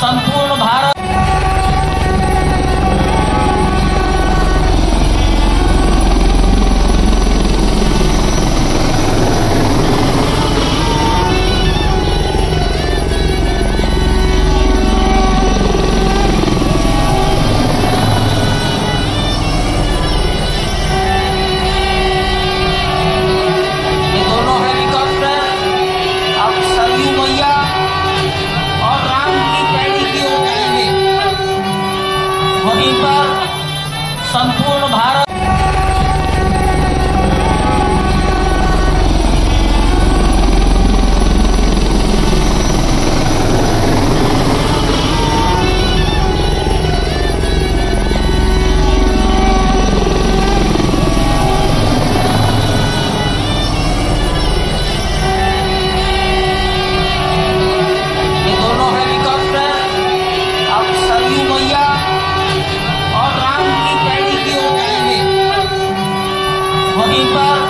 三百 Ibar Bye.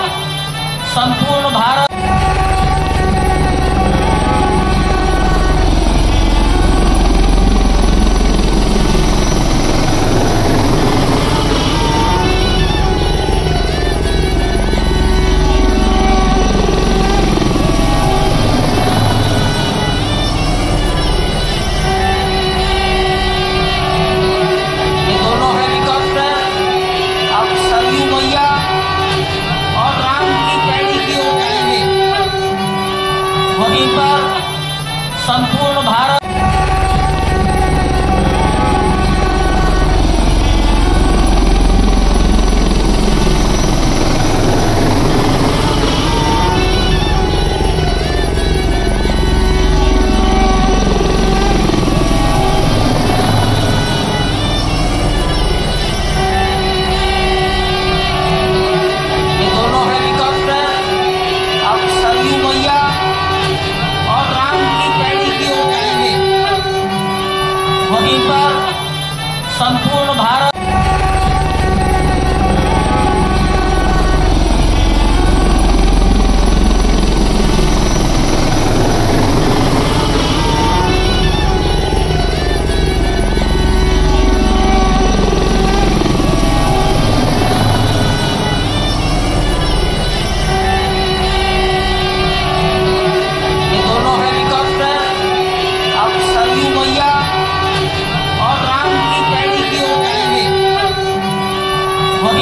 一分，三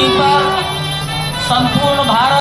Keep up.